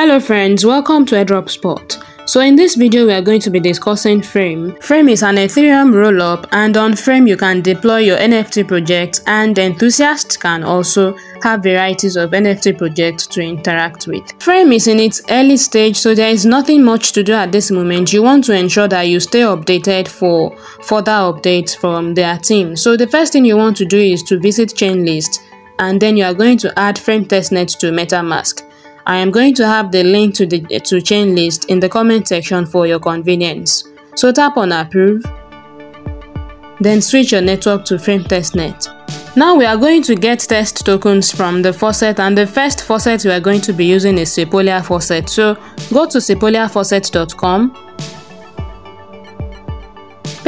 Hello friends, welcome to Airdrop Spot. So in this video we are going to be discussing Frame. Frame is an Ethereum rollup and on Frame you can deploy your NFT project and enthusiasts can also have varieties of NFT projects to interact with. Frame is in its early stage so there is nothing much to do at this moment. You want to ensure that you stay updated for further updates from their team. So the first thing you want to do is to visit Chainlist and then you are going to add Frame testnet to MetaMask. I am going to have the link to the to chain list in the comment section for your convenience. So tap on approve, then switch your network to Frame testnet. Now we are going to get test tokens from the faucet and the first faucet we are going to be using is Sepolia faucet. So go to sepoliafaucet.com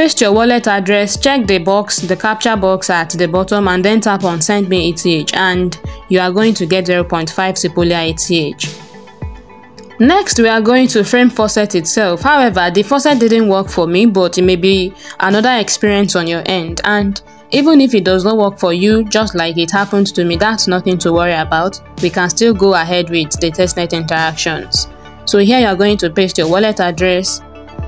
Paste your wallet address, check the box, the capture box at the bottom and then tap on send me ETH and you are going to get 0.5 Sepolia ETH. Next, we are going to frame faucet itself. However, the faucet didn't work for me, but it may be another experience on your end. And even if it does not work for you, just like it happened to me, that's nothing to worry about. We can still go ahead with the testnet interactions. So here you are going to paste your wallet address,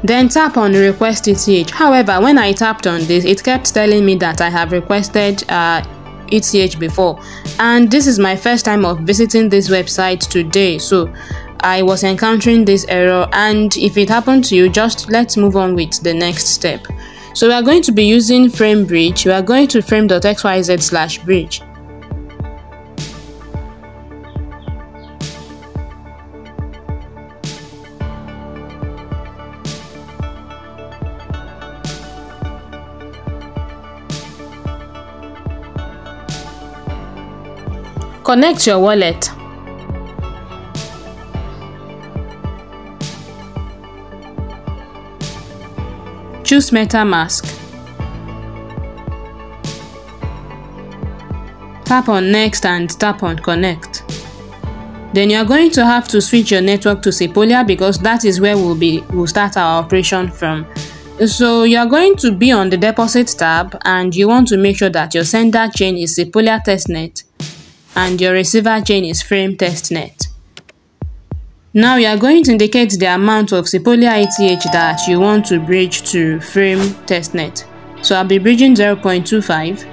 then tap on request ETH. However, when I tapped on this, it kept telling me that I have requested uh, ETH before. And this is my first time of visiting this website today. So I was encountering this error and if it happened to you, just let's move on with the next step. So we are going to be using frame bridge. We are going to frame.xyz slash bridge. Connect your wallet. Choose MetaMask. Tap on Next and tap on Connect. Then you are going to have to switch your network to Sepolia because that is where we'll be we'll start our operation from. So you are going to be on the deposit tab and you want to make sure that your sender chain is Sepolia testnet and your receiver chain is frame testnet. Now you are going to indicate the amount of Sepolia ETH that you want to bridge to frame testnet. So I'll be bridging 0.25.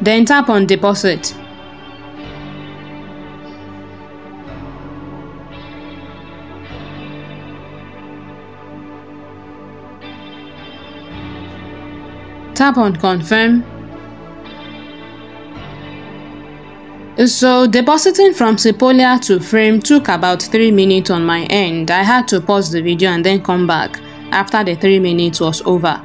Then tap on deposit. Tap on confirm So depositing from Sepolia to frame took about 3 minutes on my end. I had to pause the video and then come back after the 3 minutes was over.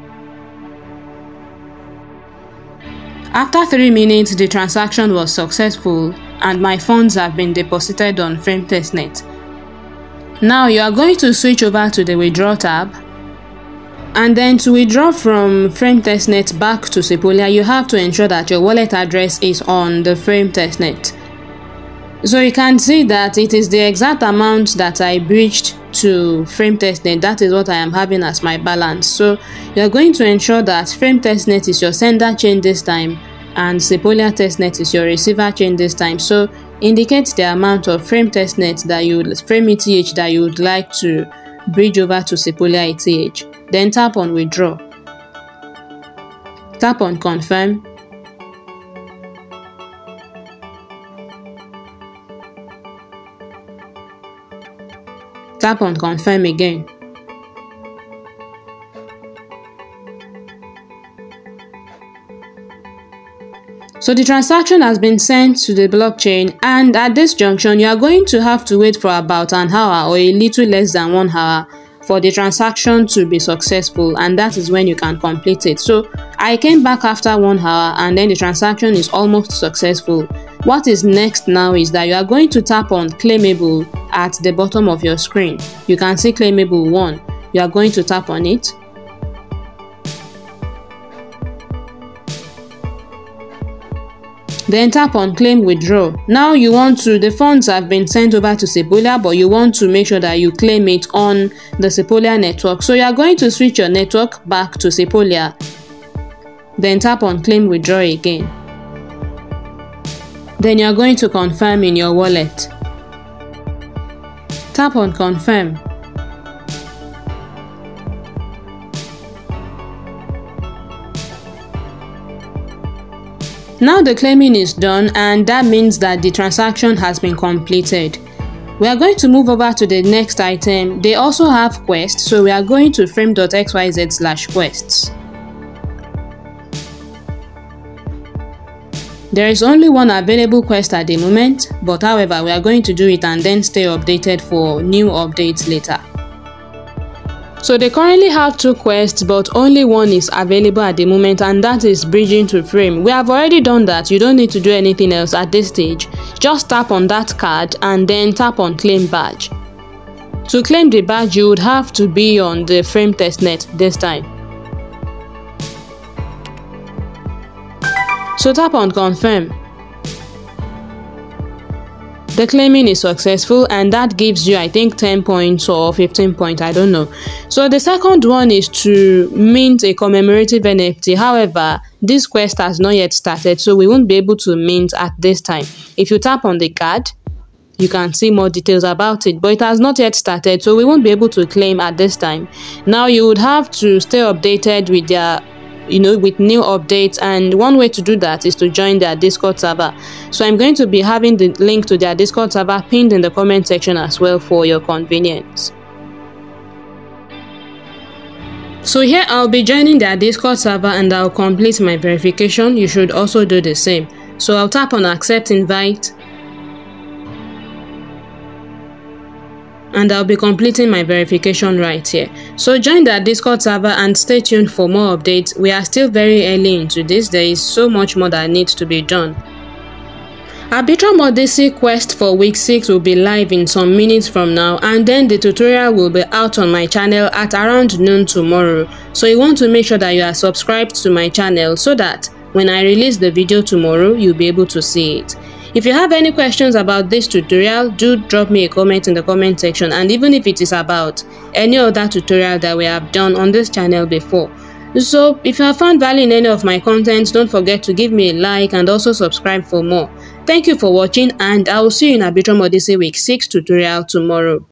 After 3 minutes the transaction was successful and my funds have been deposited on Frame Testnet. Now you are going to switch over to the withdraw tab and then to withdraw from Frame Testnet back to Sepolia, you have to ensure that your wallet address is on the Frame Testnet. So you can see that it is the exact amount that I bridged to Frame Testnet. That is what I am having as my balance. So you're going to ensure that Frame Testnet is your sender chain this time and Sepolia Testnet is your receiver chain this time. So indicate the amount of Frame Testnet that you Frame ETH that you would like to bridge over to Sepolia ETH. Then tap on withdraw. Tap on confirm. Tap on confirm again. So the transaction has been sent to the blockchain and at this junction you are going to have to wait for about an hour or a little less than one hour for the transaction to be successful and that is when you can complete it. So I came back after one hour and then the transaction is almost successful. What is next now is that you are going to tap on claimable at the bottom of your screen. You can see claimable 1. You are going to tap on it Then tap on claim withdraw. Now you want to, the funds have been sent over to Sepolia but you want to make sure that you claim it on the Sepolia network. So you are going to switch your network back to Sepolia. Then tap on claim withdraw again. Then you are going to confirm in your wallet. Tap on confirm. Now the claiming is done and that means that the transaction has been completed. We are going to move over to the next item. They also have quests, so we are going to frame.xyz slash quests. There is only one available quest at the moment, but however we are going to do it and then stay updated for new updates later. So they currently have two quests but only one is available at the moment and that is bridging to frame. We have already done that, you don't need to do anything else at this stage. Just tap on that card and then tap on claim badge. To claim the badge you would have to be on the frame testnet this time. So tap on confirm. The claiming is successful and that gives you I think 10 points or 15 points, I don't know. So the second one is to mint a commemorative NFT. However, this quest has not yet started so we won't be able to mint at this time. If you tap on the card, you can see more details about it but it has not yet started so we won't be able to claim at this time now you would have to stay updated with their you know with new updates. And one way to do that is to join their discord server. So i'm going to be having the link to their discord server pinned in the comment section as well for your convenience. So here i'll be joining their discord server and i'll complete my verification. You should also do the same. So i'll tap on accept invite and I'll be completing my verification right here. So join the Discord server and stay tuned for more updates. We are still very early into this, there is so much more that needs to be done. Arbitrum Odyssey quest for week 6 will be live in some minutes from now and then the tutorial will be out on my channel at around noon tomorrow. So you want to make sure that you are subscribed to my channel so that when I release the video tomorrow, you'll be able to see it. If you have any questions about this tutorial, do drop me a comment in the comment section and even if it is about any other tutorial that we have done on this channel before. So, if you have found value in any of my contents, don't forget to give me a like and also subscribe for more. Thank you for watching and I will see you in Arbitrum Odyssey Week 6 tutorial tomorrow.